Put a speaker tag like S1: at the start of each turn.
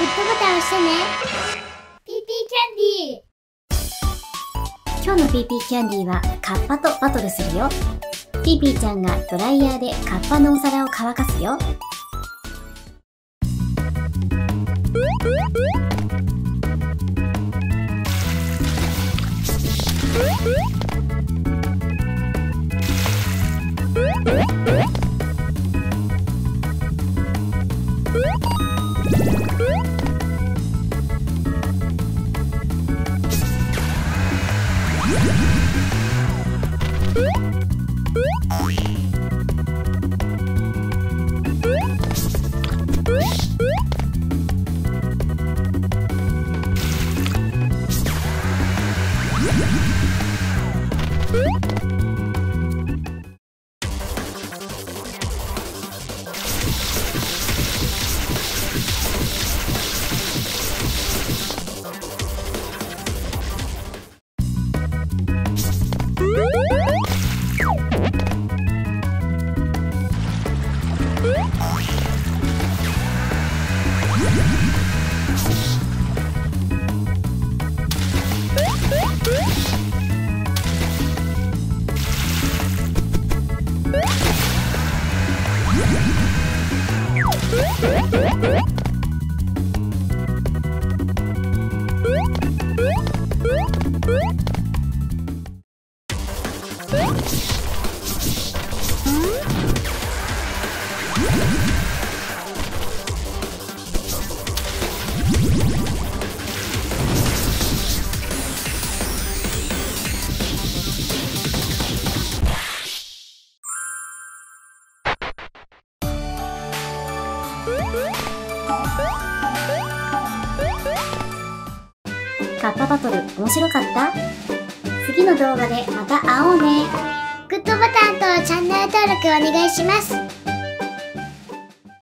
S1: してね。ピーピーキャンディー。今日のピーピーキャンディーはカッパとバトルするよ。ピーピーちゃんがドライヤーでカッパのお皿を乾かすよ。Woo! Woo! カッパバトル面白かった？次の動画でまた会おうね。
S2: グッドボタンとチャンネル登録お願いします。